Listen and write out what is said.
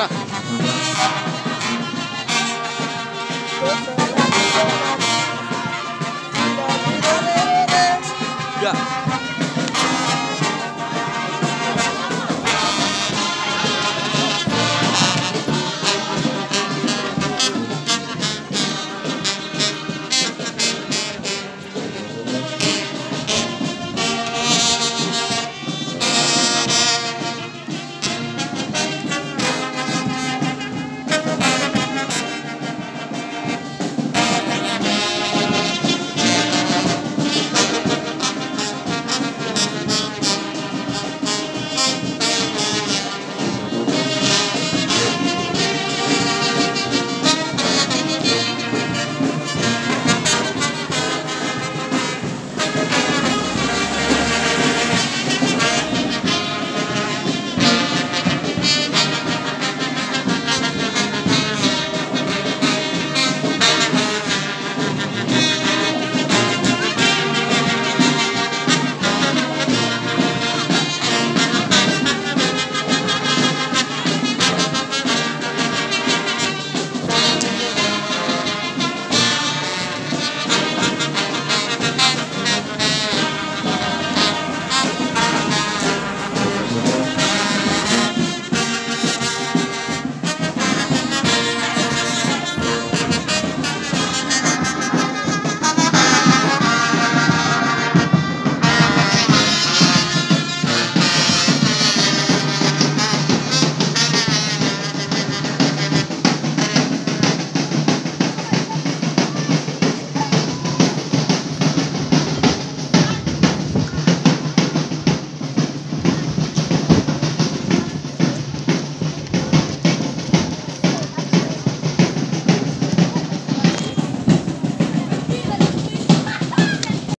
Yeah.